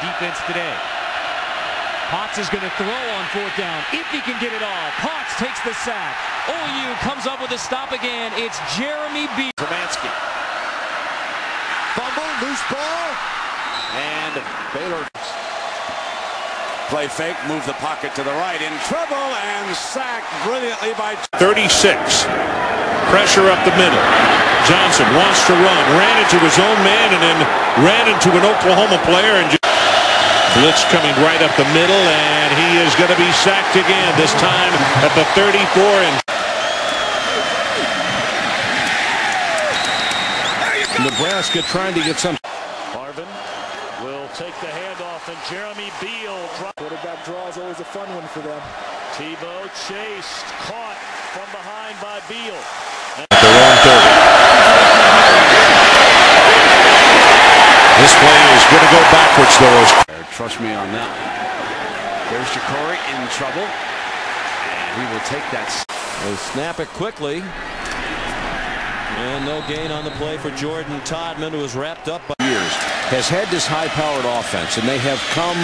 defense today. Potts is going to throw on fourth down if he can get it all. Potts takes the sack. OU comes up with a stop again. It's Jeremy B. Zemansky. Fumble, loose ball, and Baylor. Play fake, move the pocket to the right, in trouble, and sacked brilliantly by 36. Pressure up the middle. Johnson wants to run, ran into his own man, and then ran into an Oklahoma player. and Blitz coming right up the middle, and he is going to be sacked again, this time at the 34. And Nebraska trying to get some. Harvin will take the handoff, and Jeremy Beal. Quarterback draw is always a fun one for them. Tebow chased, caught from behind by Beal. their own 30. This play is going to go backwards, though. Trust me on that. There's Jacory in trouble, and he will take that. They snap it quickly. And no gain on the play for Jordan Todman, who was wrapped up by Years has had this high-powered offense, and they have come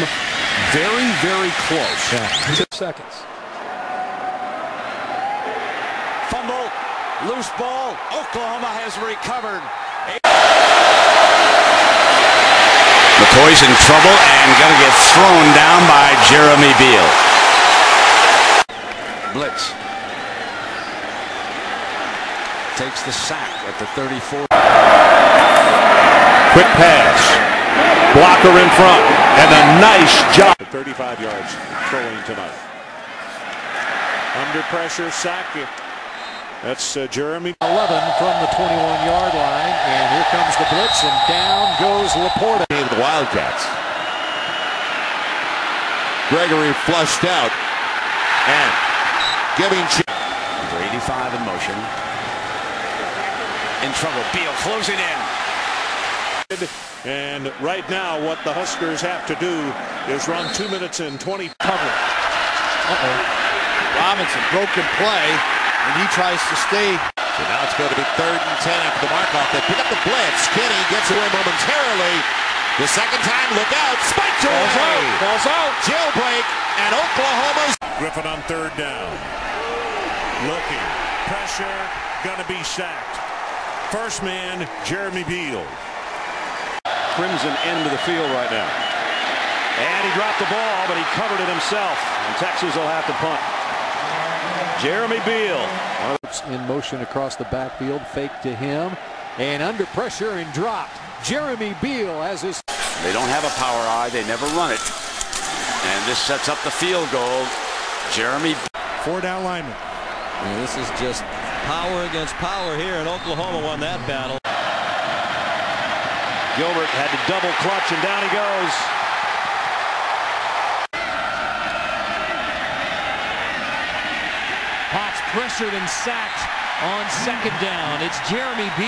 very, very close. Two seconds. Fumble, loose ball. Oklahoma has recovered. McCoy's in trouble and going to get thrown down by Jeremy Beal. Blitz. Takes the sack at the 34. Quick pass. Blocker in front. And a nice job. 35 yards throwing tonight. Under pressure, sack. That's uh, Jeremy. 11 from the 21-yard line, and here comes the blitz, and down goes Laporta. The Wildcats. Gregory flushed out. And giving Number 85 in motion. In trouble. Beal closing in. And right now, what the Huskers have to do is run two minutes and 20 cover. Uh-oh. Robinson, broken play, and he tries to stay. So now it's going to be third and 10 after the mark-off. They pick up the blitz. Kenny gets away momentarily. The second time, look out. Spiked Falls away. out. Falls out. Jailbreak. And Oklahoma's. Griffin on third down. Looking. Pressure. Gonna be sacked. First man, Jeremy Beal. Crimson end of the field right now. And he dropped the ball, but he covered it himself. And Texas will have to punt. Jeremy Beal. In motion across the backfield, fake to him, and under pressure and dropped. Jeremy Beal has his. They don't have a power I. They never run it. And this sets up the field goal. Jeremy Four down lineman. And this is just power against power here, and Oklahoma won that battle. Gilbert had to double clutch, and down he goes. Potts pressured and sacked on second down. It's Jeremy Beal.